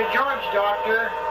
the George, Doctor.